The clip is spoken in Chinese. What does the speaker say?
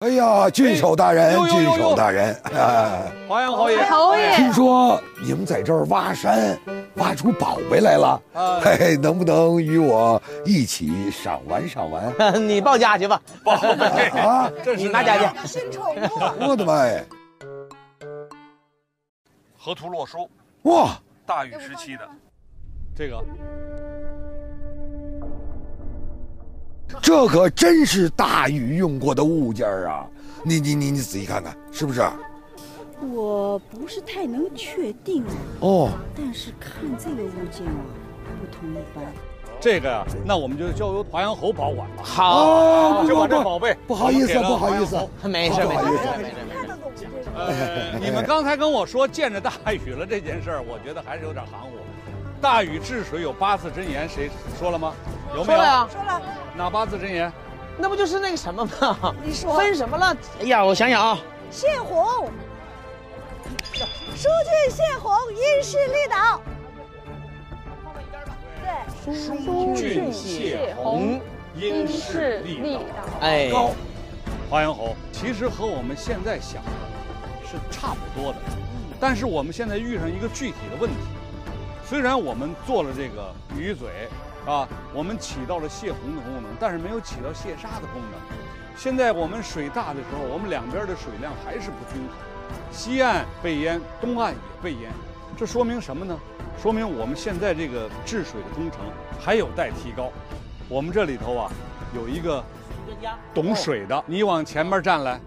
哎呀，郡守大人，郡守大人，哎，华阳侯爷，侯爷。听说你们在这儿挖山，挖出宝贝来了，啊嘿嘿，能不能与我一起赏玩赏玩？你报价去吧，宝贝，啊，这是你拿家去。新宠物，我的妈呀！河图洛书，哇，大禹时期的。这个这可真是大禹用过的物件儿啊！你你你你仔细看看，是不是？我不是太能确定啊，哦，但是看这个物件啊，不同一般。这个呀，那我们就交由华阳侯保管吧。好，哦，就把不不这宝贝，不好意思不好意思没事没事没事没事。看得懂这个？呃，你们刚才跟我说见着大禹了这件事儿，我觉得还是有点含糊。大禹治水有八字真言，谁说了吗？有没有？说了呀，说了，哪八字真言？那不就是那个什么吗？你说分什么了？哎呀，我想想啊，泄洪，疏浚泄洪，因疏浚泄洪，因势利导。哎，高，华阳侯其实和我们现在想的是差不多的，但是我们现在遇上一个具体的问题。虽然我们做了这个鱼嘴，啊，我们起到了泄洪的功能，但是没有起到泄沙的功能。现在我们水大的时候，我们两边的水量还是不均衡，西岸被淹，东岸也被淹，这说明什么呢？说明我们现在这个治水的工程还有待提高。我们这里头啊，有一个懂水的，你往前面站来，